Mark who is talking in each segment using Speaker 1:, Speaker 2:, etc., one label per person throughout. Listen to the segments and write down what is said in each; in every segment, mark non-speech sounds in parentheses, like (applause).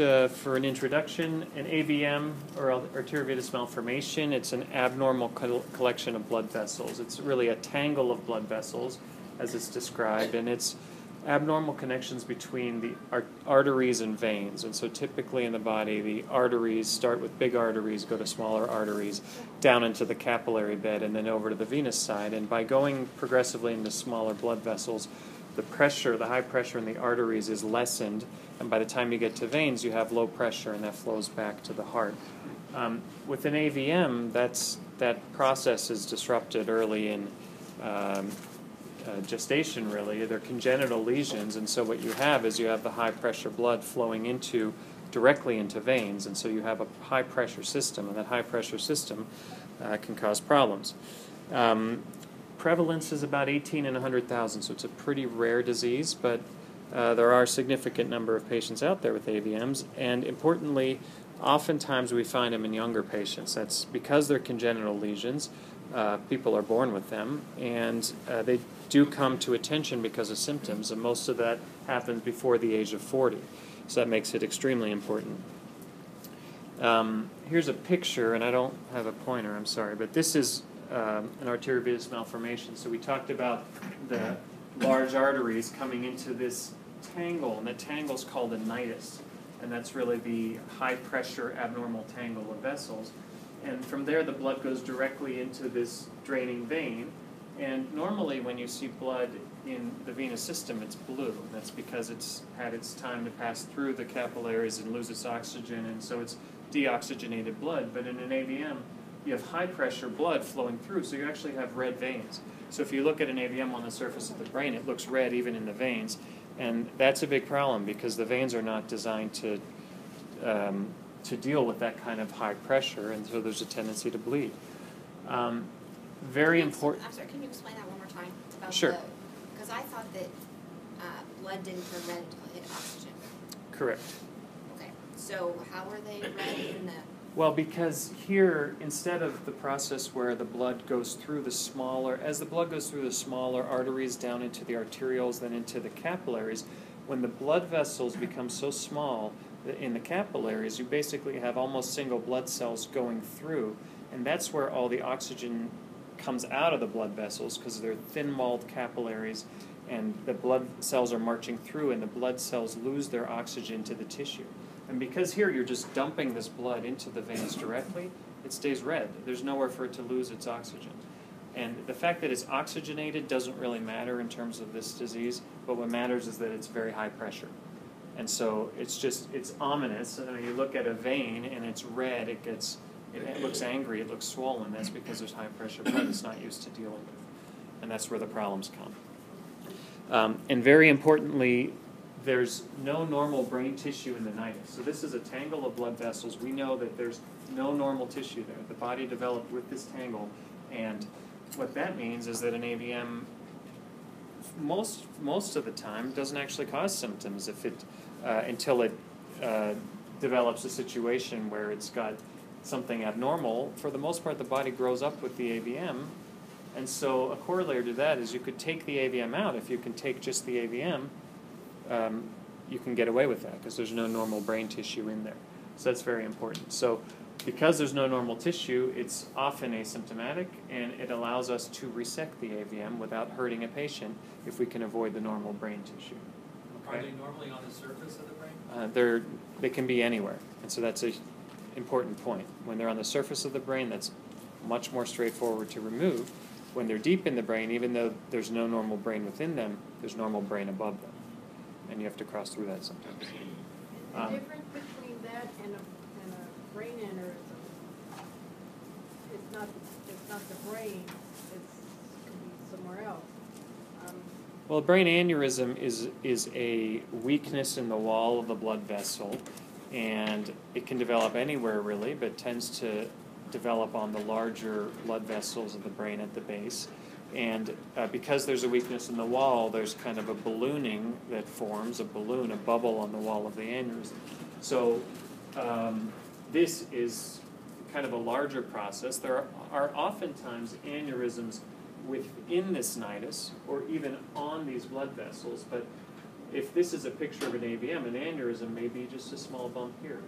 Speaker 1: uh, for an introduction, an AVM or arteriovenous malformation. It's an abnormal col- collection of blood vessels. It's really a tangle of blood vessels, as it's described, and it's abnormal connections between the ar- arteries and veins. And so, typically in the body, the arteries start with big arteries, go to smaller arteries, down into the capillary bed, and then over to the venous side. And by going progressively into smaller blood vessels, the pressure, the high pressure in the arteries is lessened, and by the time you get to veins, you have low pressure, and that flows back to the heart. Um, with an AVM, that's that process is disrupted early in um, uh, gestation, really. They're congenital lesions, and so what you have is you have the high pressure blood flowing into directly into veins, and so you have a high pressure system, and that high pressure system uh, can cause problems. Um, prevalence is about 18 in 100,000, so it's a pretty rare disease, but uh, there are a significant number of patients out there with AVMs, and importantly, oftentimes we find them in younger patients. That's because they're congenital lesions. Uh, people are born with them, and uh, they do come to attention because of symptoms, and most of that happens before the age of 40. So that makes it extremely important. Um, here's a picture, and I don't have a pointer, I'm sorry, but this is um, an arteriovenous malformation. So we talked about the large arteries coming into this tangle, and that tangle is called a nidus, and that's really the high pressure abnormal tangle of vessels. And from there, the blood goes directly into this draining vein. And normally, when you see blood in the venous system, it's blue. That's because it's had its time to pass through the capillaries and lose its oxygen, and so it's deoxygenated blood. But in an AVM, you have high pressure blood flowing through, so you actually have red veins. So if you look at an AVM on the surface of the brain, it looks red even in the veins, and that's a big problem because the veins are not designed to um, to deal with that kind of high pressure, and so there's a tendency to bleed. Um, very important.
Speaker 2: I'm sorry, can you explain that one more time? About
Speaker 1: Sure.
Speaker 2: Because I thought that uh, blood didn't turn red until it hit oxygen.
Speaker 1: Correct.
Speaker 2: Okay, so how are they red in the,
Speaker 1: Well, because here, instead of the process where the blood goes through the smaller, as the blood goes through the smaller arteries down into the arterioles, then into the capillaries, when the blood vessels become so small in the capillaries, you basically have almost single blood cells going through, and that's where all the oxygen comes out of the blood vessels because they're thin walled capillaries and the blood cells are marching through and the blood cells lose their oxygen to the tissue. And because here you're just dumping this blood into the veins directly, it stays red. There's nowhere for it to lose its oxygen. And the fact that it's oxygenated doesn't really matter in terms of this disease, but what matters is that it's very high pressure. And so it's just, it's ominous. I mean, you look at a vein and it's red, it gets, it, it looks angry, it looks swollen. That's because there's high pressure blood it's not used to dealing with. And that's where the problems come. Um, and very importantly, there's no normal brain tissue in the nidus. So this is a tangle of blood vessels. We know that there's no normal tissue there. The body developed with this tangle, and what that means is that an AVM most most of the time doesn't actually cause symptoms if it uh, until it uh, develops a situation where it's got something abnormal. For the most part, the body grows up with the AVM, and so a corollary to that is you could take the AVM out. If you can take just the AVM, um, you can get away with that because there's no normal brain tissue in there. So that's very important. So because there's no normal tissue, it's often asymptomatic, and it allows us to resect the AVM without hurting a patient if we can avoid the normal brain tissue.
Speaker 3: Are
Speaker 1: Okay?
Speaker 3: they normally on the surface of the brain?
Speaker 1: Uh, they're, they can be anywhere, and so that's a important point. When they're on the surface of the brain, that's much more straightforward to remove. When they're deep in the brain, even though there's no normal brain within them, there's normal brain above them, and you have to cross through that sometimes.
Speaker 4: The
Speaker 1: Um,
Speaker 4: difference between that and a, and a brain aneurysm, it's not, it's not the brain, it's, could be somewhere else. Um,
Speaker 1: Well, a brain aneurysm is is a weakness in the wall of the blood vessel, and it can develop anywhere really, but tends to develop on the larger blood vessels of the brain at the base. And uh, because there's a weakness in the wall, there's kind of a ballooning that forms a balloon, a bubble on the wall of the aneurysm. So um, this is kind of a larger process. There are, are oftentimes aneurysms within this nidus or even on these blood vessels, but if this is a picture of an AVM, an aneurysm may be just a small bump here.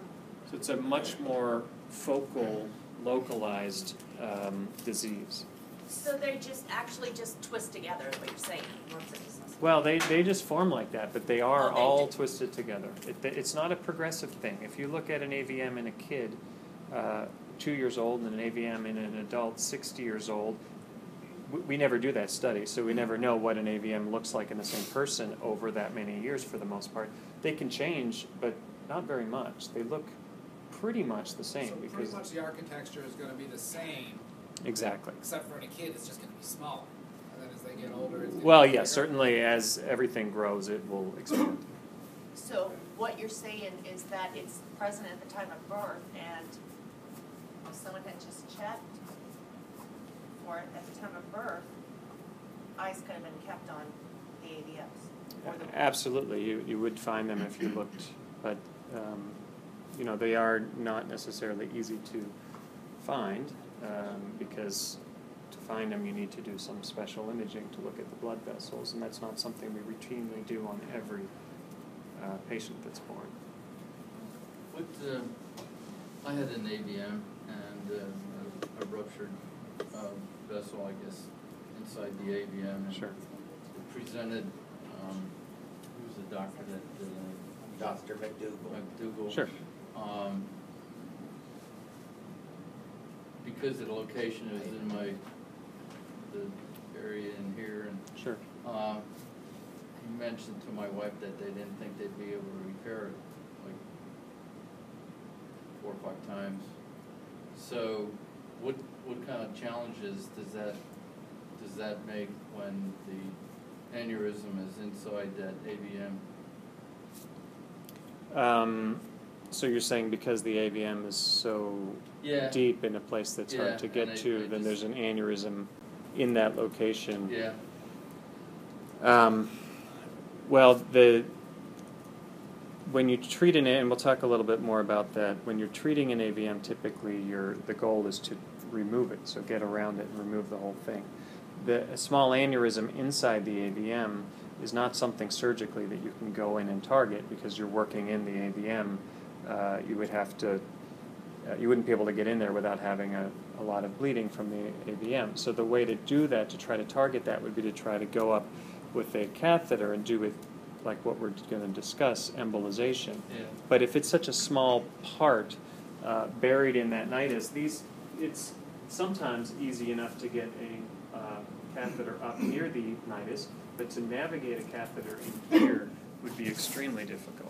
Speaker 1: So it's a much more focal, localized um, disease.
Speaker 5: So they just actually just twist together, is what you're saying, once it's.
Speaker 1: Well, they, they just form like that, but they are
Speaker 5: Oh, they
Speaker 1: all
Speaker 5: do.
Speaker 1: twisted together. It, it's not a progressive thing. If you look at an AVM in a kid, uh, two years old, and an AVM in an adult, 60 years old, we, we never do that study, so we never know what an AVM looks like in the same person over that many years for the most part. They can change, but not very much. They look pretty much the same
Speaker 6: So
Speaker 1: because
Speaker 6: pretty much the architecture is gonna be the same,
Speaker 1: exactly.
Speaker 6: except for in a kid, it's just gonna be smaller. And then as they get older, it's gonna
Speaker 1: Well,
Speaker 6: be
Speaker 1: yeah,
Speaker 6: bigger.
Speaker 1: certainly as everything grows, it will expand.
Speaker 5: So what you're saying is that it's present at the time of birth and if someone had just checked for it at the time of birth, eyes could have been kept on the AVS. or the-
Speaker 1: Absolutely, you, you would find them if you looked, but, um, you know, they are not necessarily easy to find, um, because to find them, you need to do some special imaging to look at the blood vessels, and that's not something we routinely do on every, uh, patient that's born.
Speaker 7: What, um, I had an AVM and um, a a ruptured um, vessel, I guess, inside the AVM. and
Speaker 1: Sure.
Speaker 7: It presented, um, who's the doctor that, uh,
Speaker 8: Dr. McDougall.
Speaker 7: McDougall?
Speaker 1: Sure.
Speaker 7: Um, because the location, was in my, the area in here and
Speaker 1: Sure.
Speaker 7: uh, He mentioned to my wife that they didn't think they'd be able to repair it, like, four or five times. So, what, what kind of challenges does that, does that make when the aneurysm is inside that AVM?
Speaker 1: Um, so you're saying because the AVM is so
Speaker 7: Yeah.
Speaker 1: deep in a place that's
Speaker 7: Yeah,
Speaker 1: hard to get
Speaker 7: and
Speaker 1: to, then
Speaker 7: just-
Speaker 1: there's an aneurysm in that location.
Speaker 7: Yeah,
Speaker 1: Um, well, the when you treat an and we'll talk a little bit more about that. When you're treating an AVM, typically your the goal is to remove it, so get around it and remove the whole thing. The a small aneurysm inside the AVM is not something surgically that you can go in and target because you're working in the AVM. Uh, you would have to uh, you wouldn't be able to get in there without having a, a lot of bleeding from the AVM. So the way to do that, to try to target that, would be to try to go up with a catheter and do it like what we're going to discuss, embolization.
Speaker 7: yeah.
Speaker 1: But if it's such a small part uh, buried in that nidus, these it's sometimes easy enough to get a uh, catheter up near the nidus, but to navigate a catheter in here would be extremely difficult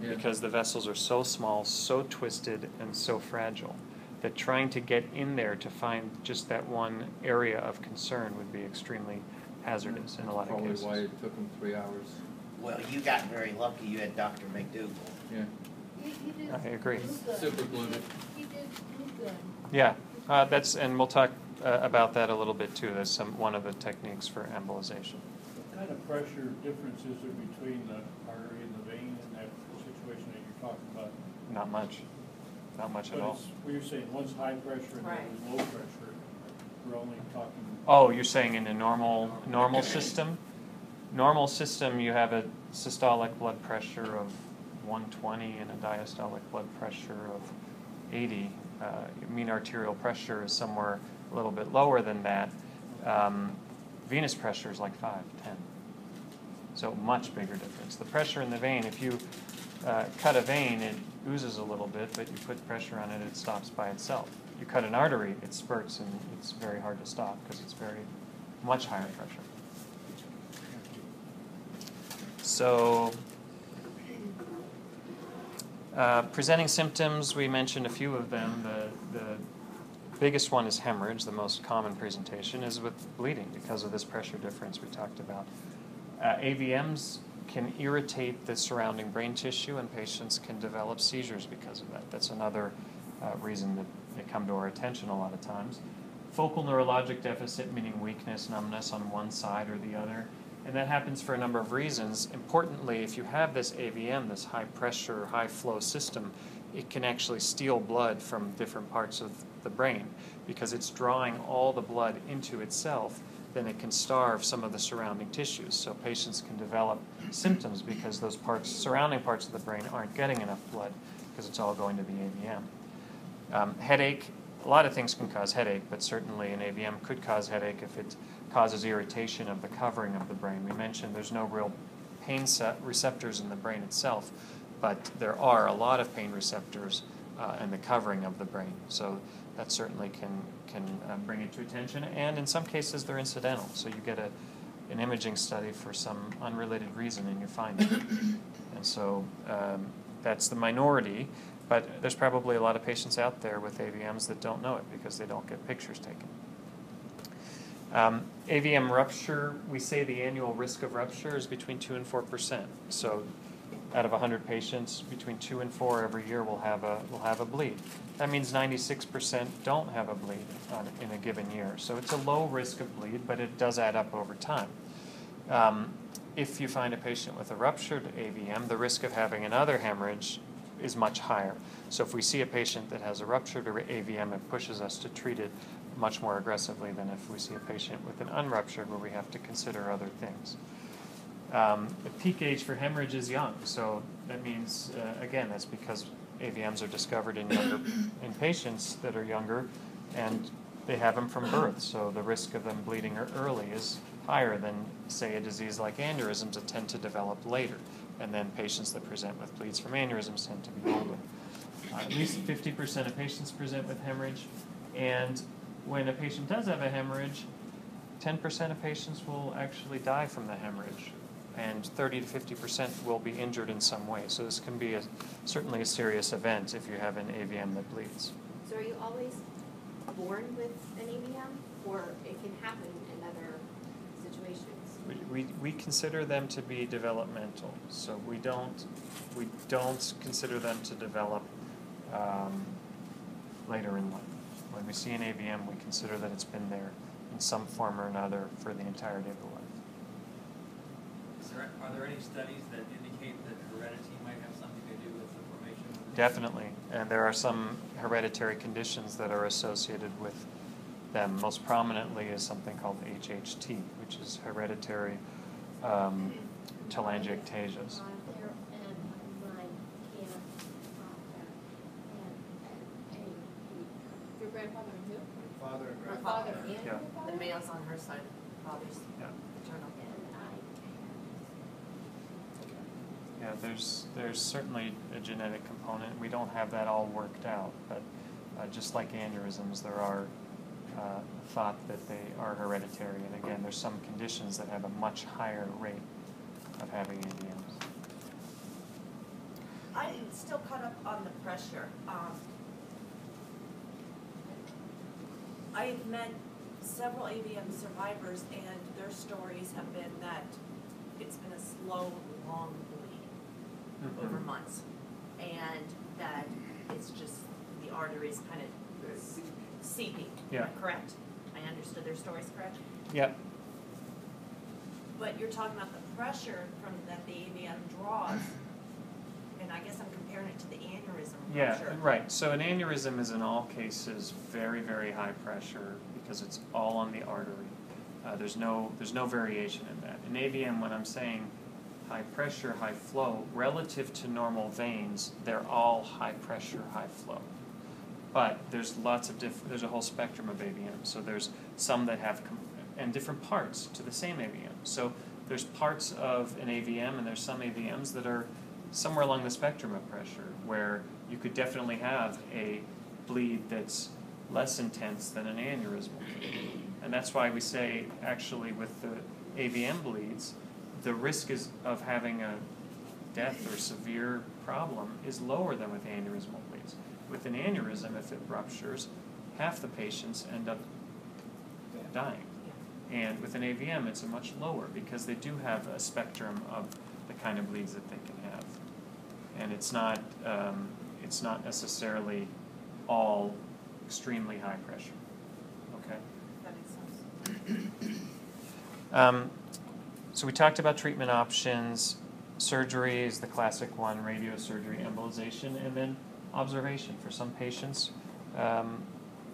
Speaker 7: Yeah.
Speaker 1: because the vessels are so small, so twisted, and so fragile that trying to get in there to find just that one area of concern would be extremely hazardous in a lot of cases.
Speaker 7: Probably
Speaker 1: cases.
Speaker 7: why it took them three hours.
Speaker 8: Well, you got very lucky, you had Dr. McDougall.
Speaker 7: Yeah.
Speaker 4: He, he did.
Speaker 1: I agree.
Speaker 4: glue gun.
Speaker 7: Super glued it.
Speaker 4: He glue.
Speaker 1: Yeah, uh, that's, and we'll talk uh, about that a little bit too. That's some, one of the techniques for embolization.
Speaker 9: What kind of pressure difference is there between the artery and the vein in that situation that you're talking about?
Speaker 1: Not much, not much at
Speaker 9: But
Speaker 1: all.
Speaker 9: it's, well, you're saying one's high pressure and the
Speaker 5: Right.
Speaker 9: other's low pressure. We're only talking,
Speaker 1: Oh, you're saying in a normal, normal system? Normal system, you have a systolic blood pressure of 120 and a diastolic blood pressure of 80. Uh, mean arterial pressure is somewhere a little bit lower than that. Um, venous pressure is like 5, 10. So much bigger difference. The pressure in the vein, if you uh, cut a vein, it oozes a little bit, but you put pressure on it, it stops by itself. You cut an artery, it spurts, and it's very hard to stop because it's very much higher pressure. So, uh, presenting symptoms, we mentioned a few of them. The, the biggest one is hemorrhage. The most common presentation is with bleeding because of this pressure difference we talked about. Uh, AVMs can irritate the surrounding brain tissue, and patients can develop seizures because of that. That's another uh, reason that they come to our attention a lot of times. Focal neurologic deficit, meaning weakness, numbness on one side or the other. And that happens for a number of reasons. Importantly, if you have this AVM, this high pressure, high flow system, it can actually steal blood from different parts of the brain because it's drawing all the blood into itself then it can starve some of the surrounding tissues. So patients can develop symptoms because those parts, surrounding parts of the brain aren't getting enough blood because it's all going to the AVM. Um, headache, a lot of things can cause headache, but certainly an AVM could cause headache if it causes irritation of the covering of the brain. We mentioned there's no real pain receptors in the brain itself, but there are a lot of pain receptors uh, in the covering of the brain. So that certainly can can uh, bring it to attention, and in some cases they're incidental. So you get a an imaging study for some unrelated reason and you find it. (coughs) and so um, that's the minority, but there's probably a lot of patients out there with AVMs that don't know it because they don't get pictures taken. Um, AVM rupture, we say the annual risk of rupture is between 2 and 4%. So out of 100 patients, between 2 and 4 every year will have a, will have a bleed. That means 96% don't have a bleed on, in a given year. So it's a low risk of bleed, but it does add up over time. Um, if you find a patient with a ruptured AVM, the risk of having another hemorrhage is much higher. So if we see a patient that has a ruptured AVM, it pushes us to treat it much more aggressively than if we see a patient with an unruptured where we have to consider other things. Um, the peak age for hemorrhage is young, so that means, uh, again, that's because AVMs are discovered in younger (coughs) in patients that are younger, and they have them from birth. So the risk of them bleeding early is higher than, say, a disease like aneurysms that tend to develop later, and then patients that present with bleeds from aneurysms tend to be older. Uh, at least 50% of patients present with hemorrhage, and when a patient does have a hemorrhage, 10% of patients will actually die from the hemorrhage, and 30 to 50% will be injured in some way. So this can be a, certainly a serious event if you have an AVM that bleeds.
Speaker 2: So are you always born with an AVM, or it can happen in other situations?
Speaker 1: We, we, we consider them to be developmental, so we don't we don't consider them to develop um, later in life. When we see an AVM, we consider that it's been there in some form or another for the entirety of the life.
Speaker 3: Is there, are there any studies that indicate that heredity might have something to do with the formation? of the-
Speaker 1: Definitely, and there are some hereditary conditions that are associated with them. Most prominently is something called HHT, which is hereditary um, telangiectasias.
Speaker 4: Your grandfather and who?
Speaker 6: Father and
Speaker 2: Her
Speaker 6: grandfather.
Speaker 2: father and
Speaker 1: Yeah.
Speaker 5: The male's on her side, father's
Speaker 1: Yeah.
Speaker 5: paternal.
Speaker 1: Yeah, there's there's certainly a genetic component. We don't have that all worked out, but uh, just like aneurysms, there are uh, thought that they are hereditary. And again, there's some conditions that have a much higher rate of having AVMs.
Speaker 5: I'm still caught up on the pressure. Um, I've met several AVM survivors and their stories have been that it's been a slow, long over months. And that it's just, the arteries kind of seeping.
Speaker 1: Yeah.
Speaker 5: Correct? I understood their stories correct?
Speaker 1: Yep.
Speaker 5: But you're talking about the pressure from that the AVM draws, and I guess I'm comparing it to the aneurysm
Speaker 1: Yeah,
Speaker 5: pressure.
Speaker 1: right. So an aneurysm is in all cases very, very high pressure because it's all on the artery. Uh, there's no there's no variation in that. In AVM, when I'm saying high pressure, high flow, relative to normal veins, they're all high pressure, high flow. But there's lots of diff- there's a whole spectrum of AVM. So there's some that have com- and different parts to the same AVM. So there's parts of an AVM and there's some AVMs that are somewhere along the spectrum of pressure where you could definitely have a bleed that's less intense than an aneurysmal. And that's why we say actually with the AVM bleeds, the risk is of having a death or severe problem is lower than with aneurysmal bleeds. With an aneurysm, if it ruptures, half the patients end up dying. And with an AVM, it's a much lower because they do have a spectrum of the kind of bleeds that they can have. And it's not, um, it's not necessarily all extremely high pressure. Okay?
Speaker 5: That makes sense.
Speaker 1: Um, so we talked about treatment options. Surgery is the classic one, radiosurgery, embolization, and then observation. For some patients, um,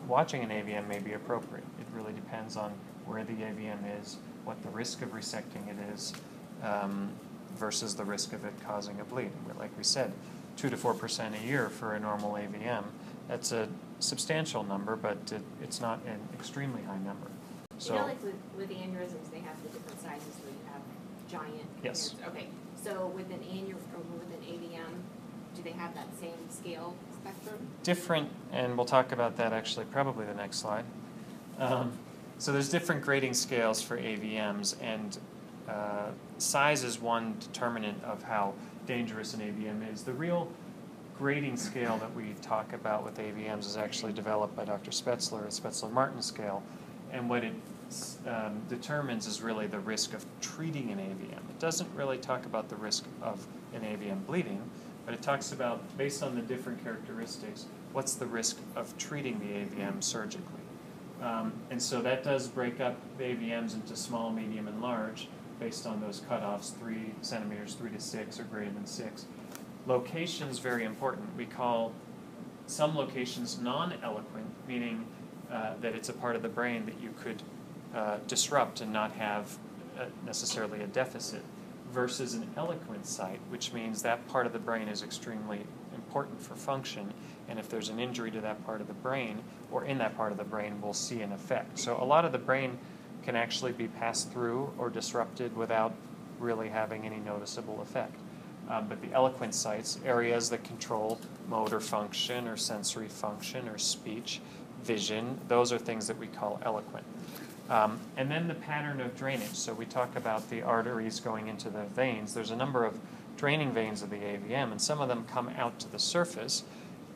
Speaker 1: watching an AVM may be appropriate. It really depends on where the AVM is, what the risk of resecting it is, um, versus the risk of it causing a bleed. Like we said, two to four percent a year for a normal AVM. That's a substantial number, but it, it's not an extremely high number. So
Speaker 2: You know, like with, with aneurysms, they have the different sizes where you have giant.
Speaker 1: Yes.
Speaker 2: Okay, so with an aneur, or with an AVM, do they have that same scale spectrum?
Speaker 1: different, and we'll talk about that actually probably the next slide. Um, so there's different grading scales for AVMs, and uh, size is one determinant of how dangerous an AVM is. The real grading scale that we talk about with AVMs is actually developed by Dr. Spetzler, a Spetzler-Martin scale, and what it um, determines is really the risk of treating an AVM. It doesn't really talk about the risk of an AVM bleeding, but it talks about, based on the different characteristics, what's the risk of treating the AVM surgically. Um, and so that does break up the AVMs into small, medium, and large based on those cutoffs, three centimeters, three to six, or greater than six. Location is very important. We call some locations non-eloquent, meaning uh, that it's a part of the brain that you could uh, disrupt and not have uh, necessarily a deficit, versus an eloquent site, which means that part of the brain is extremely important for function. And if there's an injury to that part of the brain, or in that part of the brain, we'll see an effect. So a lot of the brain can actually be passed through or disrupted without really having any noticeable effect. Um, but the eloquent sites, areas that control motor function or sensory function or speech, vision, those are things that we call eloquent. Um, and then the pattern of drainage. So we talk about the arteries going into the veins. There's a number of draining veins of the AVM, and some of them come out to the surface,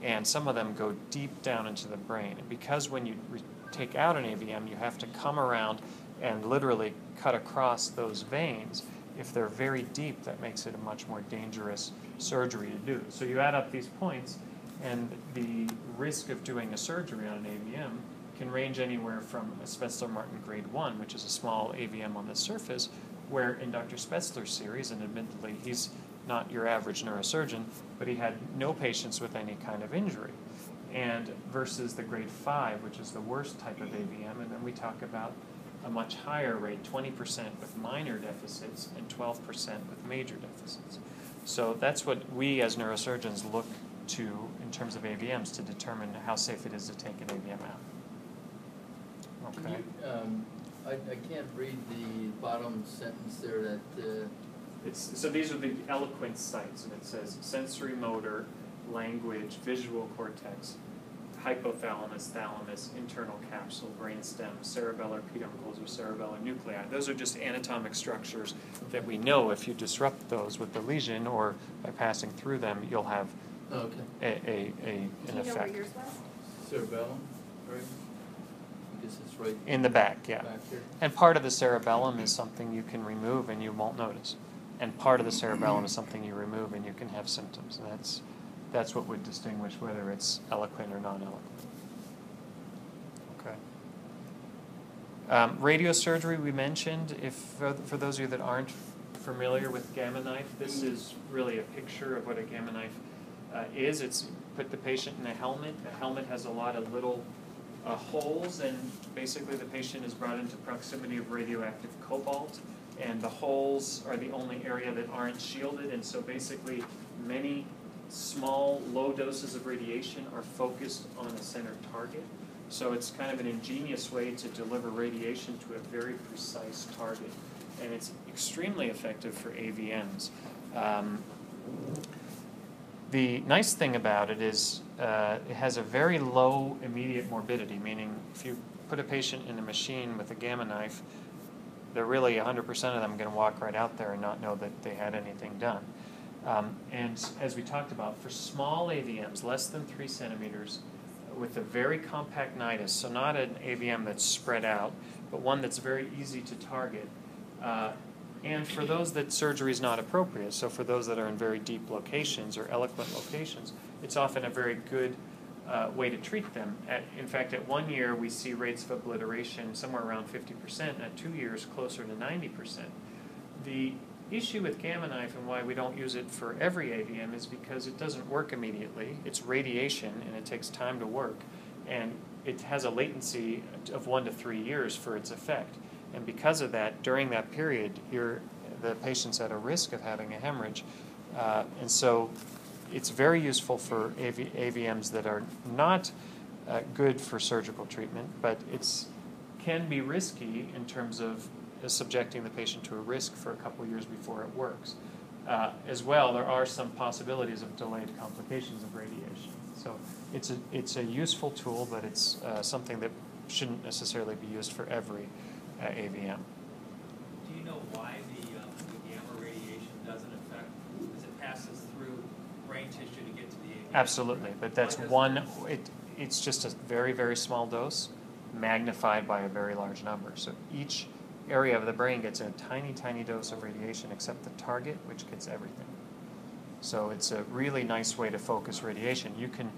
Speaker 1: and some of them go deep down into the brain. And because when you re- take out an AVM, you have to come around and literally cut across those veins. If they're very deep, that makes it a much more dangerous surgery to do. So you add up these points, and the risk of doing a surgery on an AVM can range anywhere from a Spetzler Martin grade 1, which is a small AVM on the surface, where in Dr. Spetzler's series, and admittedly he's not your average neurosurgeon, but he had no patients with any kind of injury. And versus the grade 5, which is the worst type of AVM, and then we talk about a much higher rate 20% with minor deficits and 12% with major deficits. So that's what we as neurosurgeons look to in terms of AVMs to determine how safe it is to take an AVM out.
Speaker 7: Can
Speaker 1: Okay.
Speaker 7: you, um, I, I can't read the bottom sentence there that, uh,
Speaker 1: It's, so these are the eloquent sites, and it says sensory motor, language, visual cortex, hypothalamus, thalamus, internal capsule, brainstem, cerebellar peduncles, or cerebellar nuclei. Those are just anatomic structures that we know if you disrupt those with the lesion or by passing through them, you'll have
Speaker 7: okay,
Speaker 1: a, a, a,
Speaker 2: Do
Speaker 1: an
Speaker 2: you know where
Speaker 1: effect.
Speaker 2: yours was?
Speaker 7: cerebellum, right? Guess it's right
Speaker 1: In the back, yeah.
Speaker 7: back here.
Speaker 1: And part of the cerebellum is something you can remove and you won't notice. And part of the cerebellum is something you remove and you can have symptoms. And that's, that's what would distinguish whether it's eloquent or non-eloquent. Okay. Um, radiosurgery we mentioned. If for, for those of you that aren't familiar with gamma knife, this is really a picture of what a gamma knife uh, is. It's put the patient in a helmet. The helmet has a lot of little uh, holes, and basically the patient is brought into proximity of radioactive cobalt, and the holes are the only area that aren't shielded, and so basically many small, low doses of radiation are focused on a center target. So it's kind of an ingenious way to deliver radiation to a very precise target, and it's extremely effective for AVMs. Um, the nice thing about it is uh, it has a very low immediate morbidity, meaning if you put a patient in a machine with a gamma knife, they're really 100% of them going to walk right out there and not know that they had anything done. Um, and as we talked about, for small AVMs, less than three centimeters, with a very compact nidus, so not an AVM that's spread out, but one that's very easy to target, uh, and for those that surgery is not appropriate, so for those that are in very deep locations or eloquent locations, it's often a very good uh, way to treat them. At, in fact, at one year, we see rates of obliteration somewhere around 50%, at two years, closer to 90%. The issue with gamma knife and why we don't use it for every AVM is because it doesn't work immediately. It's radiation and it takes time to work. And it has a latency of one to three years for its effect. And because of that, during that period, you're, the patient's at a risk of having a hemorrhage. Uh, and so it's very useful for AV, AVMs that are not uh, good for surgical treatment, but it's can be risky in terms of uh, subjecting the patient to a risk for a couple years before it works. Uh, as well, there are some possibilities of delayed complications of radiation. So it's a, it's a useful tool, but it's uh, something that shouldn't necessarily be used for every uh, AVM.
Speaker 3: Do you know why the, um, the gamma radiation doesn't affect, as it passes through brain tissue to get to the AVM?
Speaker 1: Absolutely, but that's
Speaker 3: Why doesn't
Speaker 1: one,
Speaker 3: it-
Speaker 1: it, it's just a very, very small dose magnified by a very large number. So each area of the brain gets a tiny, tiny dose of radiation except the target, which gets everything. So it's a really nice way to focus radiation. You can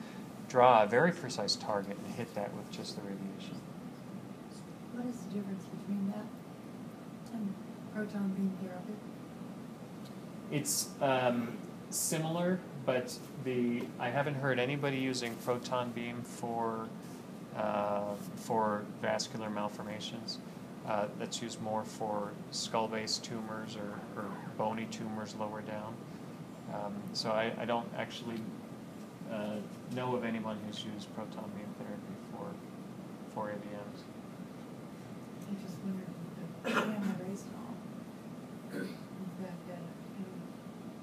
Speaker 1: draw a very precise target and hit that with just the radiation.
Speaker 10: What is the difference between that and proton beam therapy?
Speaker 1: It's um, similar, but the I haven't heard anybody using proton beam for uh, for vascular malformations. Uh, that's used more for skull-based tumors or, or bony tumors lower down. Um, so I, I don't actually uh, know of anyone who's used proton beam therapy for for AVMs.
Speaker 10: I just wondered, if the gamma rays and all, if that had any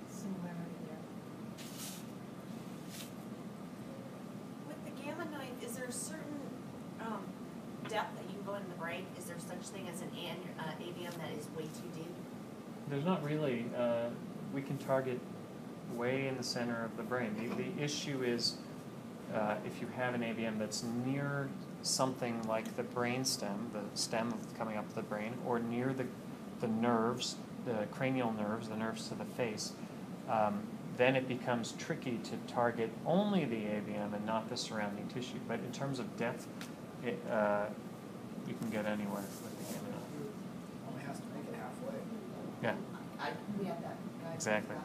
Speaker 10: similarity there.
Speaker 5: With the gamma knife, is there a certain, um, depth that you can go into the brain? Is there such thing as an an, uh, AVM that is way too deep?
Speaker 1: There's not really. Uh, we can target way in the center of the brain. The, the issue is uh, if you have an AVM that's near something like the brain stem, the stem coming up the brain, or near the, the nerves, the cranial nerves, the nerves to the face, um, then it becomes tricky to target only the AVM and not the surrounding tissue. But in terms of depth, it, uh, you can get anywhere with the gamma knife.
Speaker 6: Only has to make it halfway.
Speaker 1: Yeah.
Speaker 10: I, we had that guy.
Speaker 1: Exactly.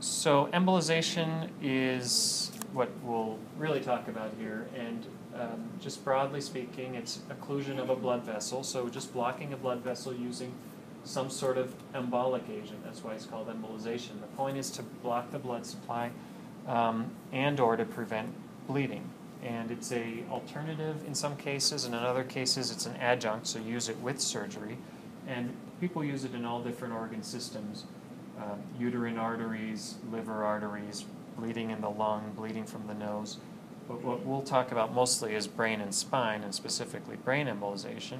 Speaker 1: So embolization is what we'll really talk about here, and um, just broadly speaking, it's occlusion of a blood vessel. So just blocking a blood vessel using some sort of embolic agent. That's why it's called embolization. The point is to block the blood supply um, and/or to prevent bleeding. And it's a alternative in some cases, and in other cases, it's an adjunct. So use it with surgery, and people use it in all different organ systems uh, uterine arteries, liver arteries, bleeding in the lung, bleeding from the nose. But what we'll talk about mostly is brain and spine, and specifically brain embolization.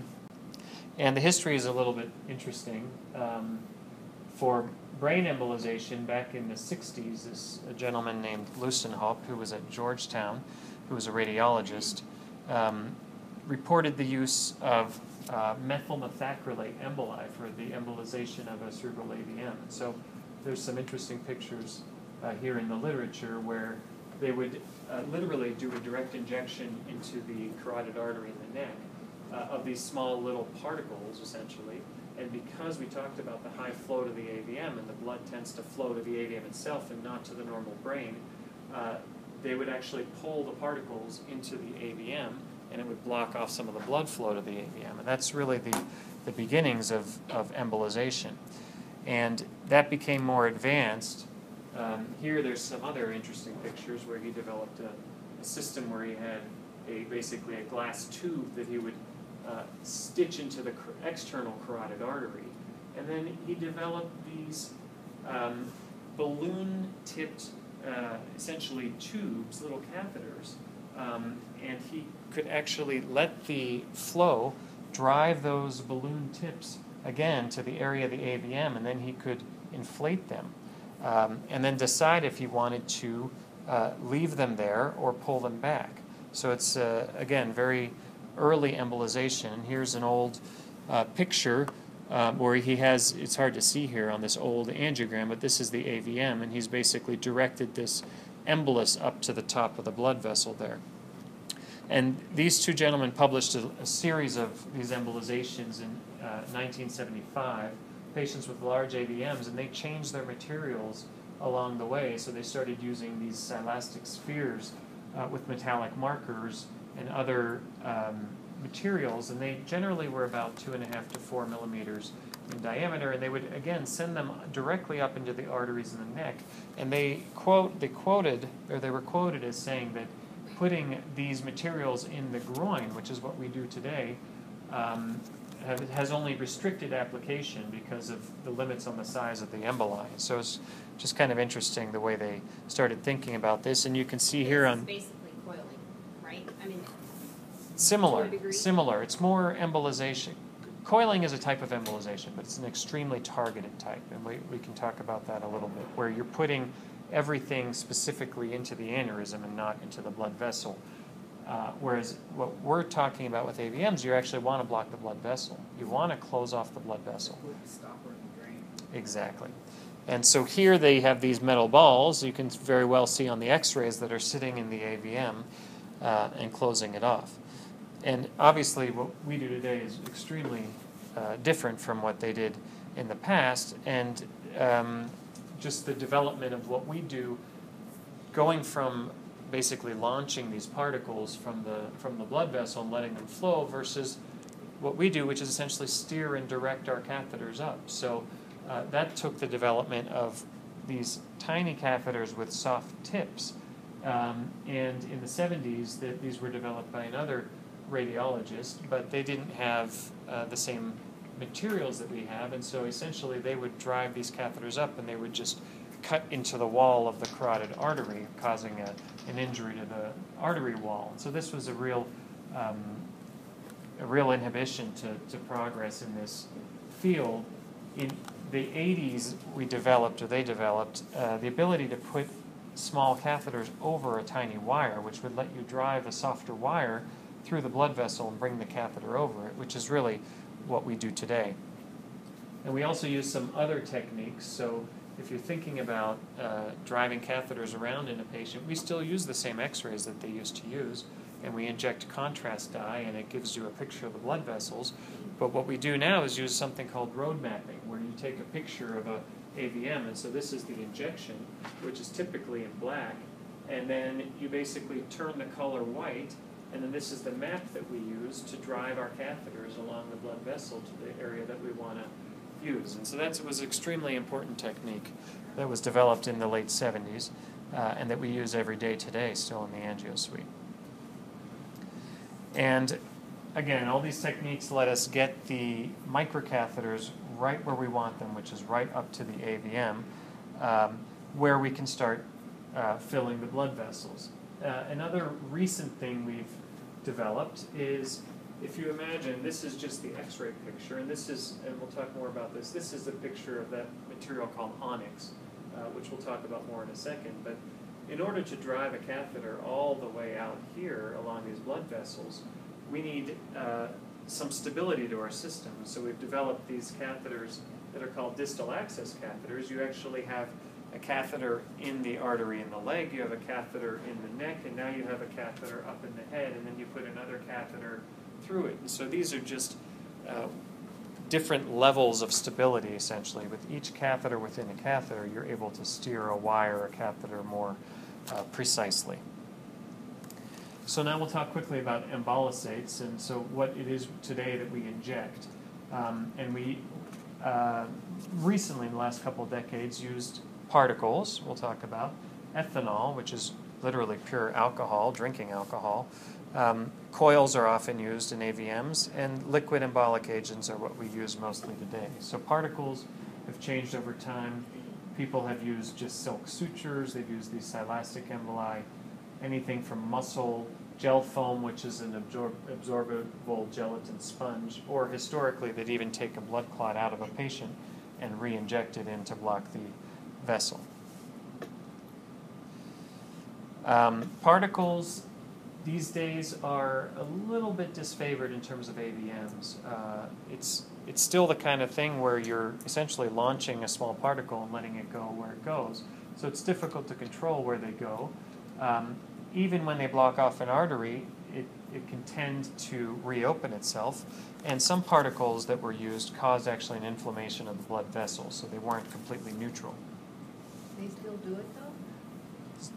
Speaker 1: And the history is a little bit interesting. Um, for brain embolization, back in the 60s, this a gentleman named Luessenhop, who was at Georgetown, who was a radiologist, um, reported the use of uh, methyl methacrylate emboli for the embolization of a cerebral AVM. And so there's some interesting pictures uh, here in the literature where they would uh, literally do a direct injection into the carotid artery in the neck uh, of these small little particles, essentially. And because we talked about the high flow to the AVM and the blood tends to flow to the AVM itself and not to the normal brain, uh, they would actually pull the particles into the AVM and it would block off some of the blood flow to the AVM. And that's really the, the beginnings of, of embolization. And that became more advanced. Um, here, there's some other interesting pictures where he developed a, a system where he had a basically a glass tube that he would uh, stitch into the external carotid artery. And then he developed these um, balloon tipped, uh, essentially tubes, little catheters. Um, and he could actually let the flow drive those balloon tips again to the area of the AVM, and then he could inflate them. Um, and then decide if he wanted to uh, leave them there or pull them back. So it's, uh, again, very early embolization. Here's an old uh, picture um, where he has, it's hard to see here on this old angiogram, but this is the AVM, and he's basically directed this embolus up to the top of the blood vessel there. And these two gentlemen published a, a series of these embolizations in uh, 1975, patients with large AVMs, and they changed their materials along the way. So they started using these silastic spheres uh, with metallic markers and other um, materials, and they generally were about two and a half to four millimeters in diameter, and they would again send them directly up into the arteries in the neck. And they quote they quoted or they were quoted as saying that putting these materials in the groin, which is what we do today, um, have, has only restricted application because of the limits on the size of the emboli. So it's just kind of interesting the way they started thinking about this, and you can see here on
Speaker 2: basically coiling, right? I mean,
Speaker 1: Similar,
Speaker 2: To a degree.
Speaker 1: similar. It's more embolization. Coiling is a type of embolization, but it's an extremely targeted type, and we, we can talk about that a little bit, where you're putting everything specifically into the aneurysm and not into the blood vessel. Uh, whereas what we're talking about with AVMs, you actually want to block the blood vessel. You want to close off the blood vessel.
Speaker 6: Quick stopper in the drain.
Speaker 1: Exactly. And so here they have these metal balls, you can very well see on the x rays that are sitting in the AVM uh, and closing it off. And obviously, what we do today is extremely uh, different from what they did in the past. And um, just the development of what we do, going from basically launching these particles from the, from the blood vessel and letting them flow versus what we do, which is essentially steer and direct our catheters up. So uh, that took the development of these tiny catheters with soft tips. Um, and in the 70s, that these were developed by another radiologist, but they didn't have uh, the same materials that we have, and so essentially they would drive these catheters up and they would just cut into the wall of the carotid artery, causing a, an injury to the artery wall. So this was a real um, a real inhibition to, to progress in this field. In the 80s, we developed, or they developed, uh, the ability to put small catheters over a tiny wire, which would let you drive a softer wire through the blood vessel and bring the catheter over it, which is really what we do today. And we also use some other techniques. So if you're thinking about uh, driving catheters around in a patient, we still use the same x-rays that they used to use, and we inject contrast dye, and it gives you a picture of the blood vessels. But what we do now is use something called road mapping, where you take a picture of a AVM, and so this is the injection, which is typically in black, and then you basically turn the color white, and then this is the map that we use to drive our catheters along the blood vessel to the area that we want to use. And so that was an extremely important technique that was developed in the late 70s uh, and that we use every day today still in the angio suite. And again, all these techniques let us get the microcatheters right where we want them, which is right up to the AVM, um, where we can start uh, filling the blood vessels. Uh, another recent thing we've developed is if you imagine this is just the x-ray picture and this is and we'll talk more about this this is a picture of that material called onyx uh, which we'll talk about more in a second but in order to drive a catheter all the way out here along these blood vessels we need uh, some stability to our system. So we've developed these catheters that are called distal access catheters. You actually have a catheter in the artery in the leg, you have a catheter in the neck, and now you have a catheter up in the head, and then you put another catheter through it. And so these are just uh, different levels of stability, essentially. With each catheter within a catheter, you're able to steer a wire a catheter more uh, precisely. So now we'll talk quickly about embolisates, and so what it is today that we inject. Um, and we uh, recently, in the last couple of decades, used particles, we'll talk about, ethanol, which is literally pure alcohol, drinking alcohol. Um, coils are often used in AVMs, and liquid embolic agents are what we use mostly today. So particles have changed over time. People have used just silk sutures, they've used these silastic emboli, anything from muscle, gel foam, which is an absor- absorbable gelatin sponge, or historically, they'd even take a blood clot out of a patient and re inject it in to block the vessel. Um, particles these days are a little bit disfavored in terms of AVMs. Uh, it's it's still the kind of thing where you're essentially launching a small particle and letting it go where it goes. So it's difficult to control where they go. Um, even when they block off an artery, it, it can tend to reopen itself. And some particles that were used caused actually an inflammation of the blood vessels, so they weren't completely neutral.
Speaker 4: They still do it though?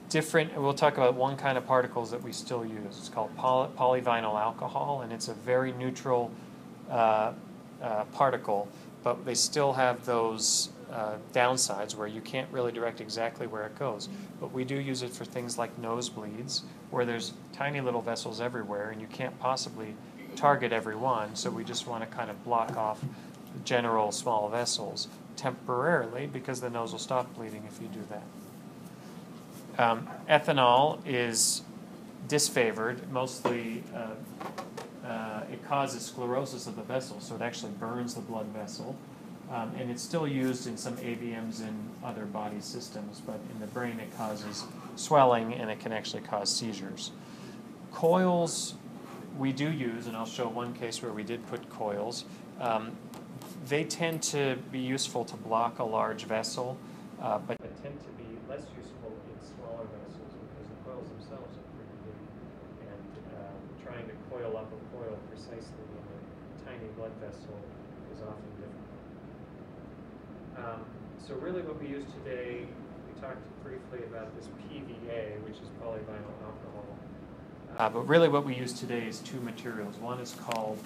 Speaker 1: different. We'll talk about one kind of particles that we still use. It's called poly, polyvinyl alcohol, and it's a very neutral uh, uh, particle, but they still have those uh, downsides where you can't really direct exactly where it goes. But we do use it for things like nosebleeds, where there's tiny little vessels everywhere, and you can't possibly target every one. So we just want to kind of block off the general small vessels temporarily because the nose will stop bleeding if you do that. Um, ethanol is disfavored, mostly uh, uh, it causes sclerosis of the vessel, so it actually burns the blood vessel. Um, and it's still used in some AVMs in other body systems, but in the brain it causes swelling and it can actually cause seizures. Coils we do use, and I'll show one case where we did put coils. Um, they tend to be useful to block a large vessel, uh, but they tend to be less useful in smaller vessels because the coils themselves are pretty big. And uh, trying to coil up a coil precisely in a tiny blood vessel is often difficult. Um, so really what we use today, we talked briefly about this PVA, which is polyvinyl alcohol. Uh, but really what we use today is two materials. One is called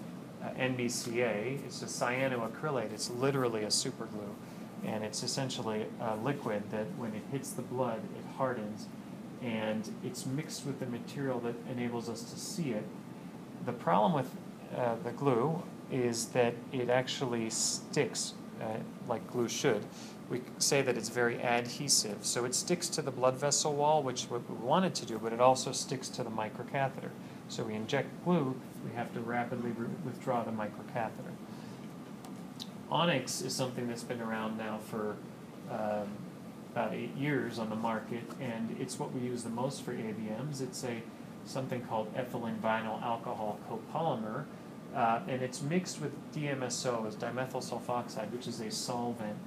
Speaker 1: uh, NBCA. It's a cyanoacrylate. It's literally a superglue. And it's essentially a liquid that when it hits the blood, it hardens. And it's mixed with the material that enables us to see it. The problem with uh, the glue is that it actually sticks uh, like glue should. We say that it's very adhesive, so it sticks to the blood vessel wall, which we want it to do, but it also sticks to the microcatheter. So we inject glue, we have to rapidly re- withdraw the microcatheter. Onyx is something that's been around now for um, about eight years on the market, and it's what we use the most for AVMs. It's a something called ethylene vinyl alcohol copolymer, uh, and it's mixed with DMSO, as dimethyl sulfoxide, which is a solvent,